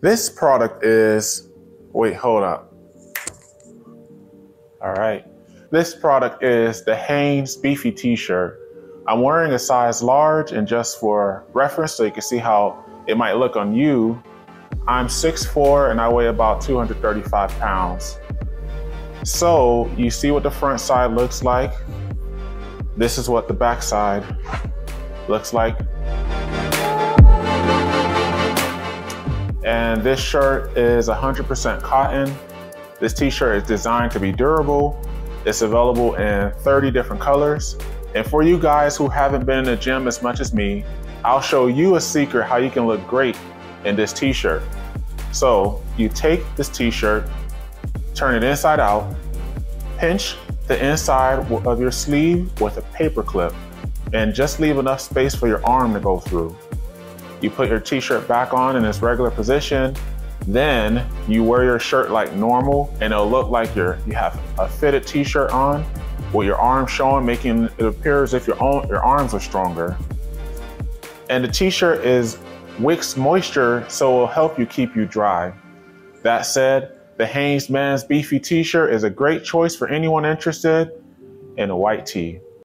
This product is, wait, hold up. All right. This product is the Hanes Beefy t-shirt. I'm wearing a size large and just for reference so you can see how it might look on you, I'm 6'4 and I weigh about 235 pounds. So you see what the front side looks like. This is what the back side looks like. And this shirt is 100% cotton. This t-shirt is designed to be durable. It's available in 30 different colors. And for you guys who haven't been in the gym as much as me, I'll show you a secret how you can look great in this t-shirt. So you take this t-shirt, turn it inside out, pinch the inside of your sleeve with a paper clip, and just leave enough space for your arm to go through. You put your t-shirt back on in its regular position, then you wear your shirt like normal and it'll look like you're, you have a fitted t-shirt on with your arms showing, making it appear as if your, own, your arms are stronger. And the t-shirt is wicks moisture, so it'll help you keep you dry. That said, the Hanes Man's Beefy t-shirt is a great choice for anyone interested in a white tee.